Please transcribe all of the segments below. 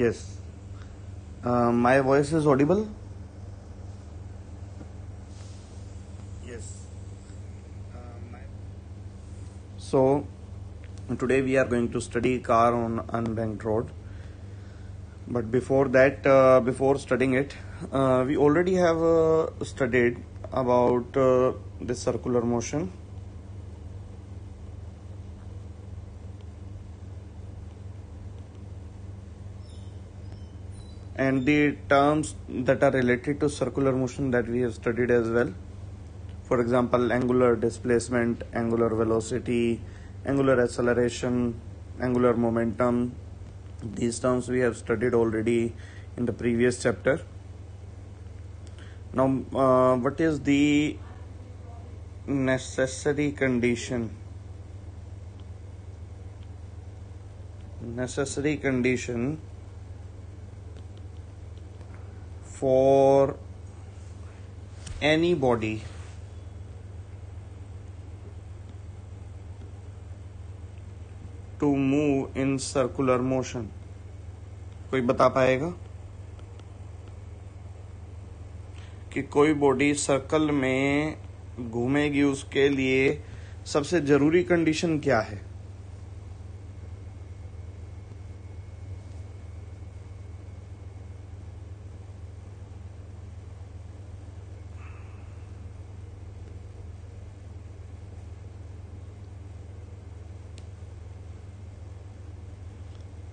Yes. Uh, my voice is audible? Yes. Uh, so, today we are going to study car on unbanked road. But before that, uh, before studying it, uh, we already have uh, studied about uh, this circular motion and the terms that are related to circular motion that we have studied as well. For example angular displacement angular velocity angular acceleration angular momentum. These terms we have studied already in the previous chapter. Now uh, what is the necessary condition? Necessary condition for any body to move in circular motion. कोई बता पाएगा? कि कोई body circle में घूमेगी उसके लिए सबसे ज़रूरी कंडीशन क्या है?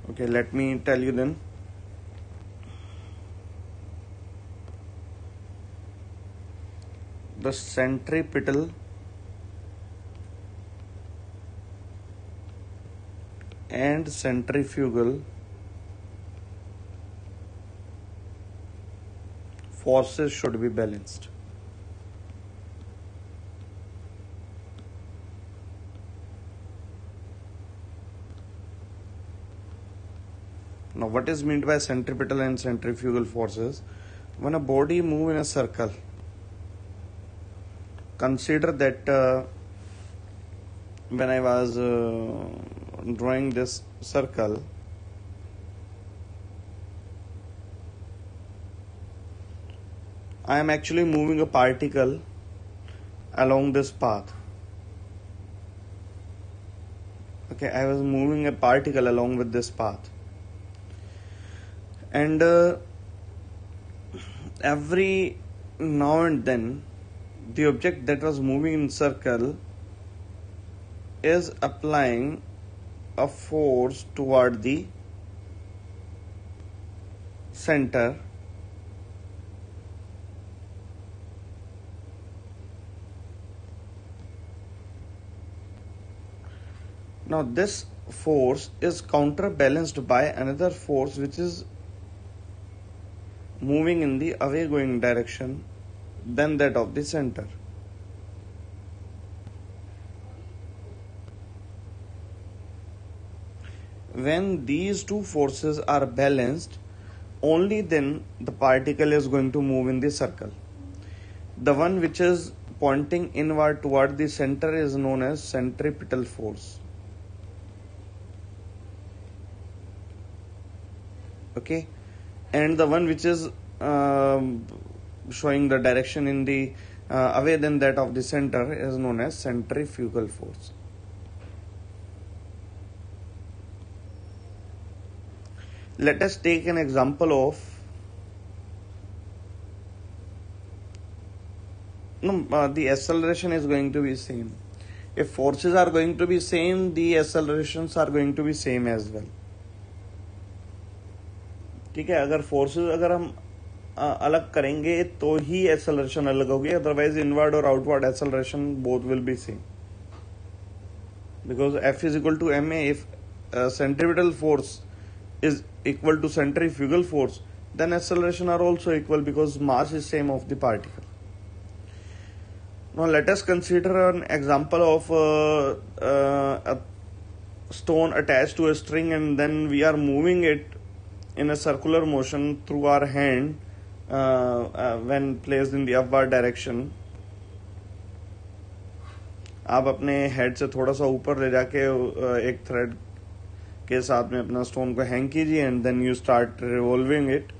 Okay let me tell you then. The centripetal and centrifugal forces should be balanced Now, what is meant by centripetal and centrifugal forces? When a body move in a circle, consider that uh, when I was uh, drawing this circle, I am actually moving a particle along this path. Okay, I was moving a particle along with this path and uh, every now and then the object that was moving in circle is applying a force toward the center. Now this force is counterbalanced by another force which is moving in the away going direction than that of the center. When these two forces are balanced, only then the particle is going to move in the circle. The one which is pointing inward toward the center is known as centripetal force. Okay and the one which is um, showing the direction in the uh, away than that of the center is known as centrifugal force. Let us take an example of no, uh, the acceleration is going to be same. If forces are going to be same, the accelerations are going to be same as well. ठीक है अगर forces अगर हम अलग करेंगे तो ही acceleration अलग होगी अदरवाइज़ इनवर्ड और outward acceleration both will be same because F is equal to M F centripetal force is equal to centrifugal force then acceleration are also equal because mass is same of the particle now let us consider an example of uh, uh, a stone attached to a string and then we are moving it in a circular motion through our hand uh, uh, when placed in the upward direction आप अपने head से थोड़ा सा ऊपर ले जाके uh, एक thread के साथ में अपना स्टोन को हैंग कीजिए and then you start revolving it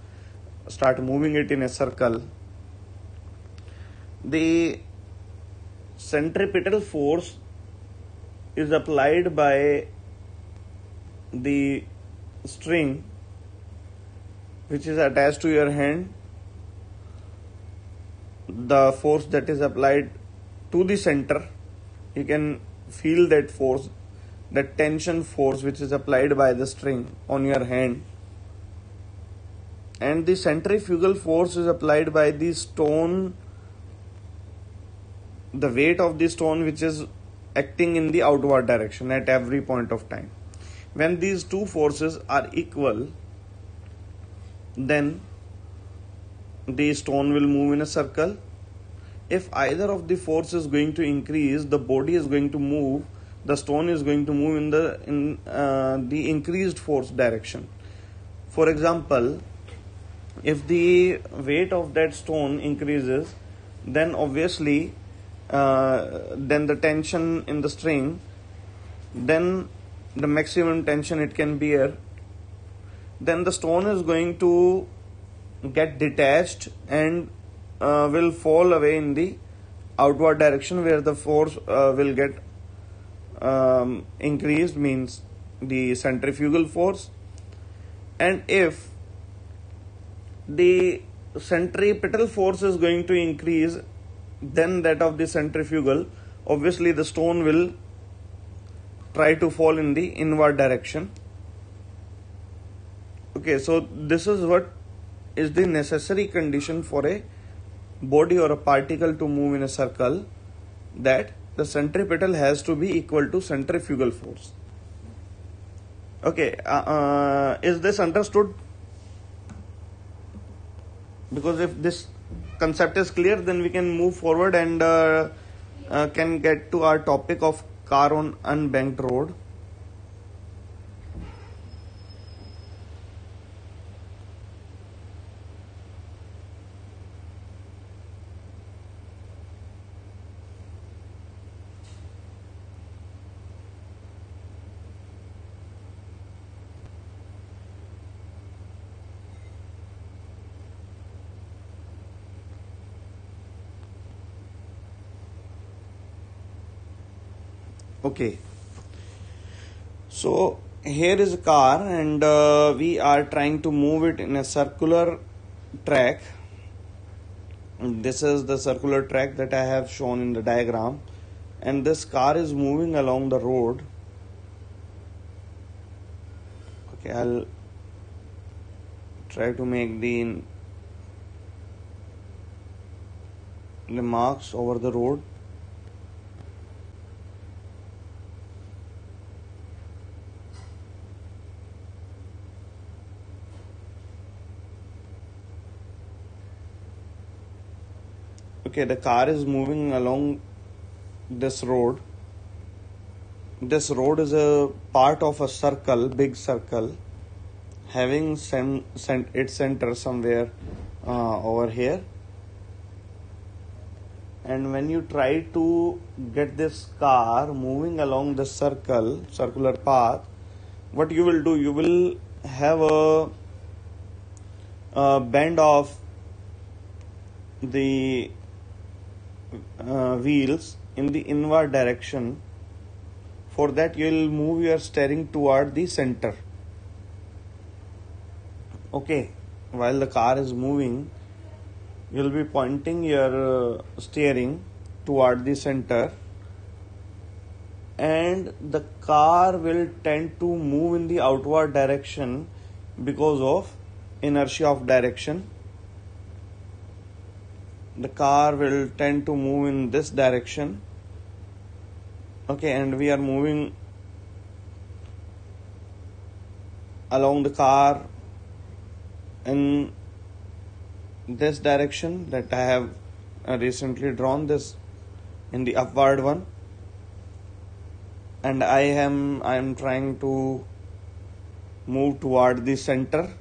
start moving it in a circle the centripetal force is applied by the string which is attached to your hand the force that is applied to the center you can feel that force that tension force which is applied by the string on your hand. And the centrifugal force is applied by the stone the weight of the stone which is acting in the outward direction at every point of time. When these two forces are equal then the stone will move in a circle. If either of the force is going to increase the body is going to move the stone is going to move in the in uh, the increased force direction. For example if the weight of that stone increases then obviously uh, then the tension in the string then the maximum tension it can bear then the stone is going to get detached and uh, will fall away in the outward direction where the force uh, will get um, increased means the centrifugal force. And if the centripetal force is going to increase then that of the centrifugal obviously the stone will try to fall in the inward direction okay so this is what is the necessary condition for a body or a particle to move in a circle that the centripetal has to be equal to centrifugal force. Okay uh, uh, is this understood? Because if this concept is clear then we can move forward and uh, uh, can get to our topic of car on unbanked road okay. So here is a car and uh, we are trying to move it in a circular track. This is the circular track that I have shown in the diagram. And this car is moving along the road. Okay I'll try to make the the marks over the road okay the car is moving along this road. This road is a part of a circle big circle having sem- cent- its center somewhere uh, over here. And when you try to get this car moving along the circle circular path what you will do you will have a, a bend of the uh, wheels in the inward direction. For that you will move your steering toward the center. Okay. While the car is moving you will be pointing your uh, steering toward the center. And the car will tend to move in the outward direction because of inertia of direction the car will tend to move in this direction. Okay and we are moving along the car in this direction that I have uh, recently drawn this in the upward one. And I am I am trying to move toward the center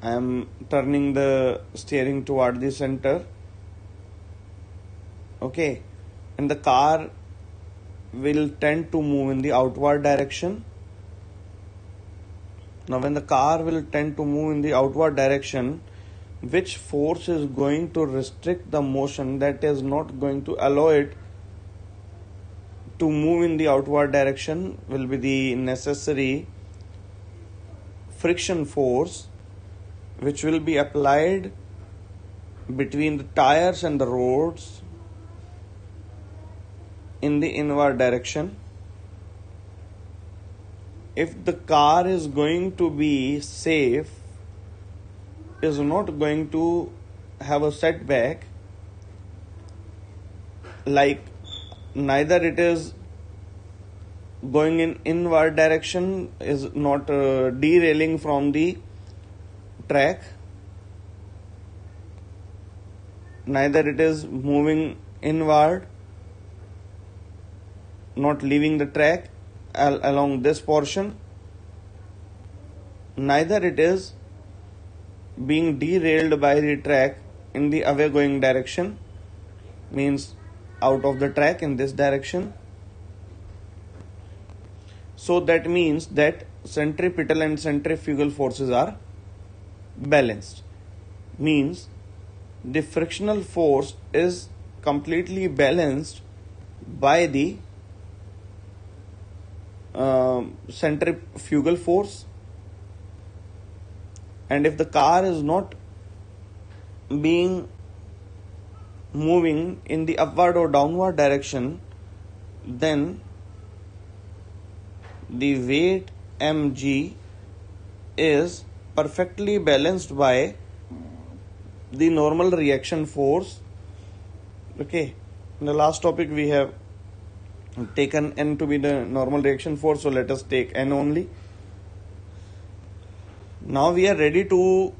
I am turning the steering toward the center. Okay. And the car will tend to move in the outward direction. Now when the car will tend to move in the outward direction which force is going to restrict the motion that is not going to allow it to move in the outward direction will be the necessary friction force which will be applied between the tires and the roads in the inward direction. If the car is going to be safe is not going to have a setback like neither it is going in inward direction is not uh, derailing from the track. Neither it is moving inward not leaving the track al- along this portion. Neither it is being derailed by the track in the away going direction means out of the track in this direction. So that means that centripetal and centrifugal forces are balanced. Means the frictional force is completely balanced by the uh, centrifugal force. And if the car is not being moving in the upward or downward direction then the weight mg is perfectly balanced by the normal reaction force. Okay. In the last topic we have taken n to be the normal reaction force so let us take n only. Now we are ready to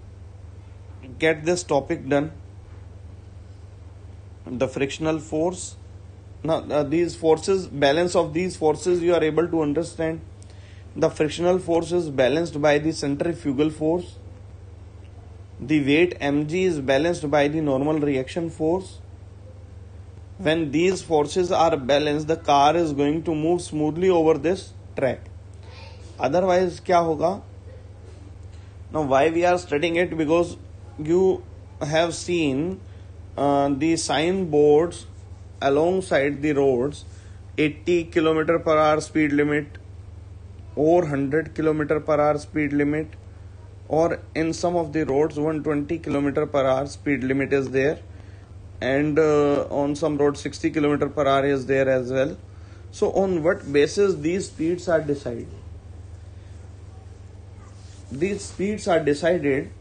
get this topic done. The frictional force. Now uh, these forces balance of these forces you are able to understand the frictional force is balanced by the centrifugal force. The weight mg is balanced by the normal reaction force. When these forces are balanced the car is going to move smoothly over this track. Otherwise kya hoga? Now why we are studying it? Because you have seen uh, the signboards alongside the roads 80 kilometer per hour speed limit or 100 kilometer per hour speed limit or in some of the roads 120 kilometer per hour speed limit is there and uh, on some roads 60 kilometer per hour is there as well. So on what basis these speeds are decided? These speeds are decided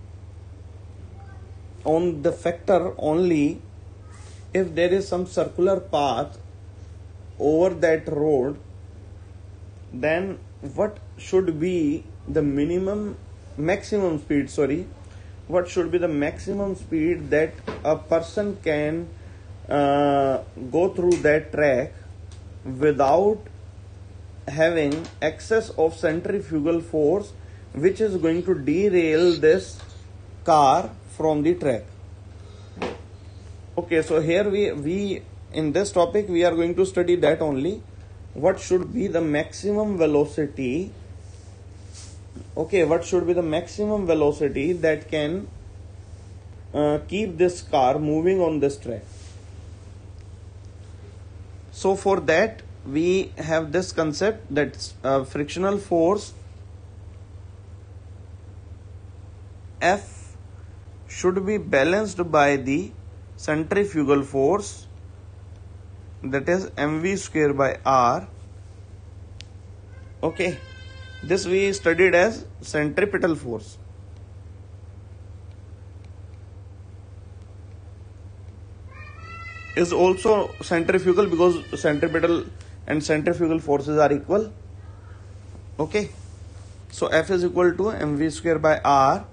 on the factor only if there is some circular path over that road then what should be the minimum maximum speed sorry what should be the maximum speed that a person can uh, go through that track without having excess of centrifugal force which is going to derail this car from the track. Okay so here we we in this topic we are going to study that only what should be the maximum velocity okay what should be the maximum velocity that can uh, keep this car moving on this track? So for that we have this concept that uh, frictional force F should be balanced by the centrifugal force that is mv square by r. Okay. This we studied as centripetal force. Is also centrifugal because centripetal and centrifugal forces are equal. Okay. So f is equal to mv square by r.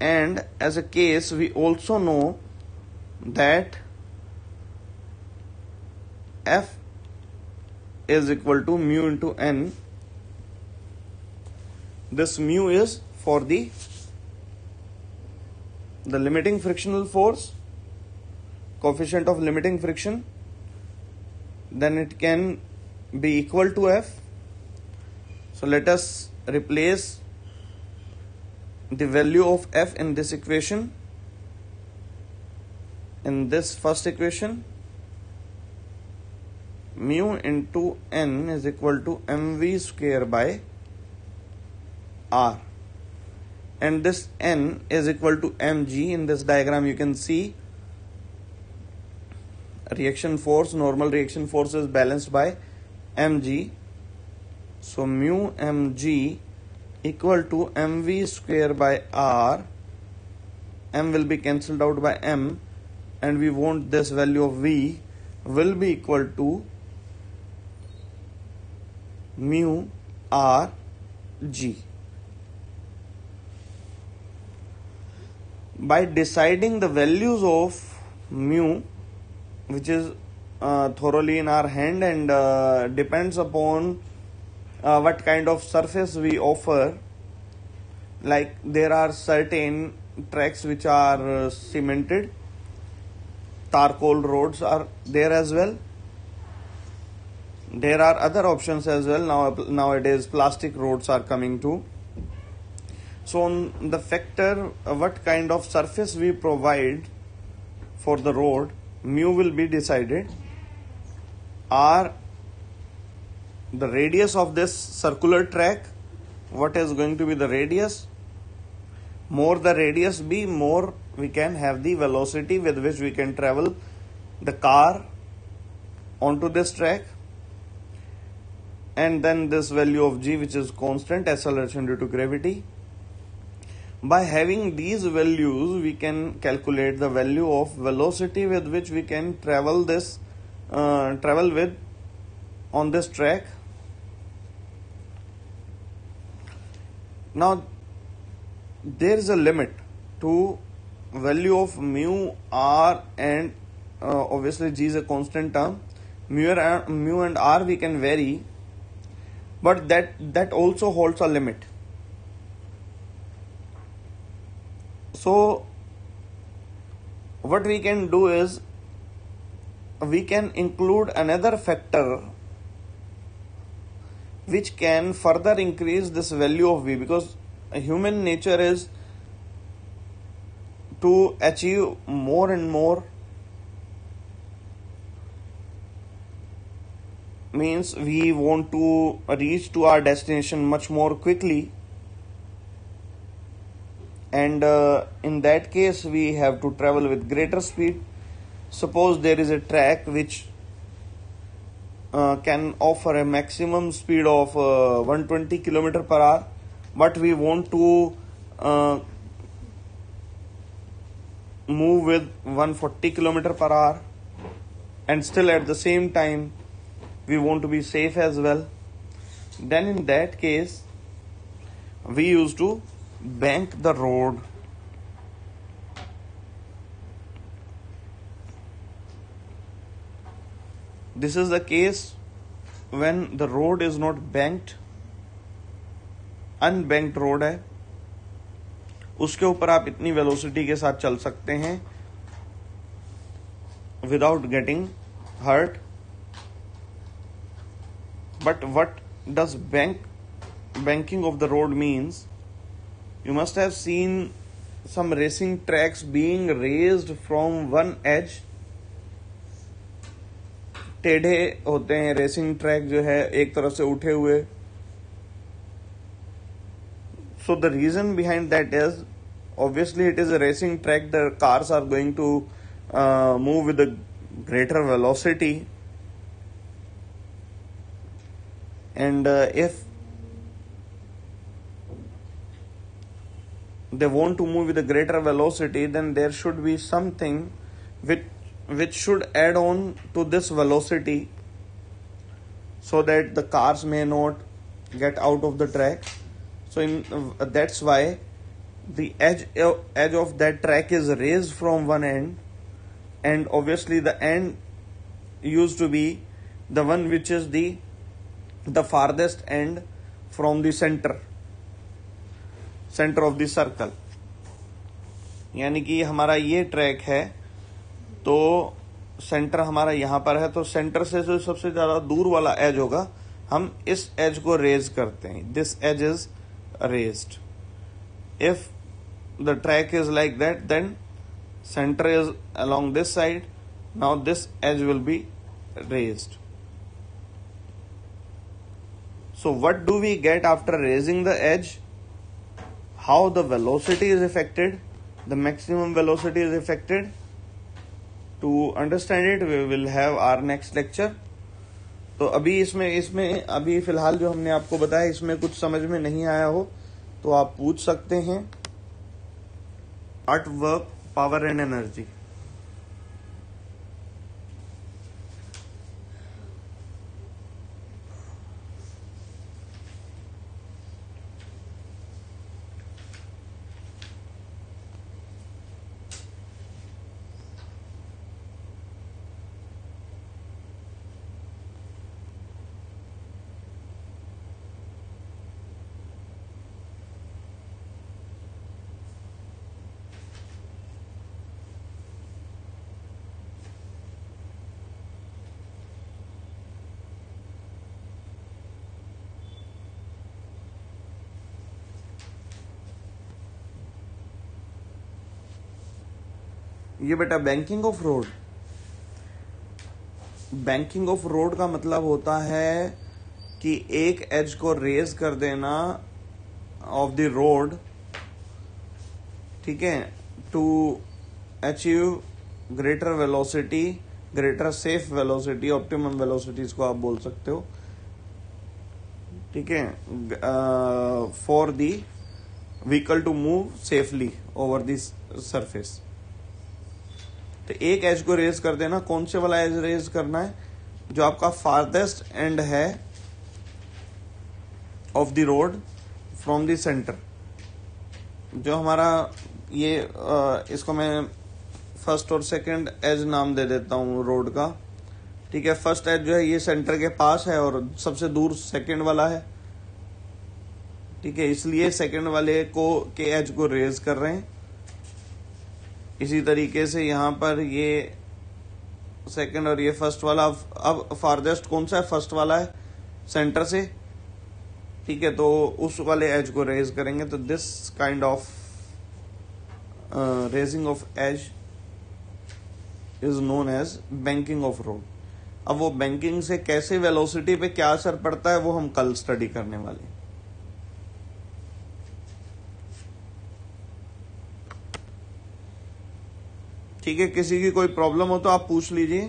And as a case we also know that f is equal to mu into n. This mu is for the the limiting frictional force coefficient of limiting friction. Then it can be equal to f. So let us replace the value of f in this equation in this first equation mu into n is equal to mv square by r. And this n is equal to mg. In this diagram you can see reaction force normal reaction force is balanced by mg. So mu mg equal to mv square by r. M will be cancelled out by m. And we want this value of v will be equal to mu r g. By deciding the values of mu which is uh, thoroughly in our hand and uh, depends upon uh, what kind of surface we offer like there are certain tracks which are uh, cemented. Charcoal roads are there as well there are other options as well. Now nowadays plastic roads are coming too. So on the factor uh, what kind of surface we provide for the road mu will be decided. R the radius of this circular track what is going to be the radius? More the radius be more we can have the velocity with which we can travel the car onto this track and then this value of g which is constant acceleration due to gravity. By having these values we can calculate the value of velocity with which we can travel this uh, travel with on this track. Now there is a limit to value of mu r and uh, obviously g is a constant term. Mu and, mu and r we can vary but that that also holds a limit. So what we can do is we can include another factor which can further increase this value of v because human nature is to achieve more and more means we want to reach to our destination much more quickly. And uh, in that case we have to travel with greater speed. Suppose there is a track which uh, can offer a maximum speed of uh, 120 km per hour but we want to uh, move with 140 kilometer per hour and still at the same time we want to be safe as well then in that case we used to bank the road this is the case when the road is not banked unbanked road है उसके ऊपर आप इतनी velocity के साथ चल सकते हैं without getting hurt but what does bank banking of the road means you must have seen some racing tracks being raised from one edge टेढ़े होते हैं रेसिंग ट्रैक जो है एक तरफ से उठे हुए So the reason behind that is obviously it is a racing track. The cars are going to uh, move with a greater velocity, And uh, if they want to move with a greater velocity, then there should be something which which should add on to this velocity so that the cars may not get out of the track. So in uh, that's why the edge uh, edge of that track is raised from one end and obviously the end used to be the one which is the the farthest end from the centre centre of the circle यानी कि हमारा ये track है तो centre हमारा यहाँ पर है तो सेंटर से जो सबसे ज़्यादा दूर वाला एज होगा, हम इस एज को रेज करते हैं। This edge is raise if the track is like that then centre is along this side now this edge will be raised so what do we get after raising the edge how the velocity is affected the maximum velocity is affected to understand it we will have our next lecture तो अभी इसमें इसमें अभी फ़िलहाल जो हमने आपको बताया इसमें कुछ समझ में नहीं आया हो तो आप पूछ सकते हैं आर्ट वर्क पावर एंड एनर्जी ये बेटा banking of road banking of road का मतलब होता है कि एक एज को रेज कर देना ऑफ़ द रोड ठीक है to achieve greater velocity greater safe velocity optimum velocity इसको आप बोल सकते हो, ठीक है for the vehicle to move safely over this surface तो एक एज को रेज कर देना। कौन से वाला एज रेज करना है? जो आपका फारदेस्ट एंड है of the road from the centre जो हमारा ये इसको मैं फ़र्स्ट और सेकंड एज नाम दे देता हूँ रोड का। ठीक है फ़र्स्ट एज जो है ये सेंटर के पास है और सबसे दूर सेकंड वाला है। ठीक है, इसलिए सेकंड वाले को, के एज को रेज कर रहे हैं। इसी तरीके से यहाँ पर ये सेकंड और ये फ़र्स्ट वाला, अब फारदेस्ट कौन सा है? फ़र्स्ट वाला है सेंटर से। ठीक है तो उस वाले एज को रेज करेंगे तो this kind of raising of edge is known as banking of road अब वो बैंकिंग से कैसे वेलोसिटी पे क्या असर पड़ता है, वो हम कल स्टडी करने वाले हैं। ठीक है, किसी की कोई प्रॉब्लम हो तो आप पूछ लीजिए।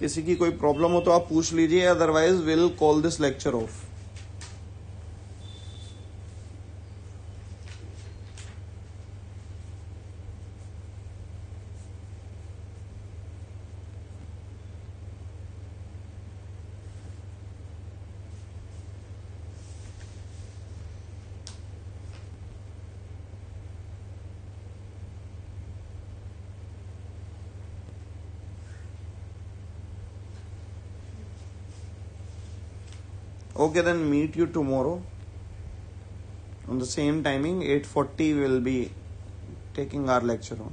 किसी की कोई प्रॉब्लम हो तो आप पूछ लीजिए otherwise will call this lecture off okay then meet you tomorrow. On the same timing 8:40 we will be taking our lecture on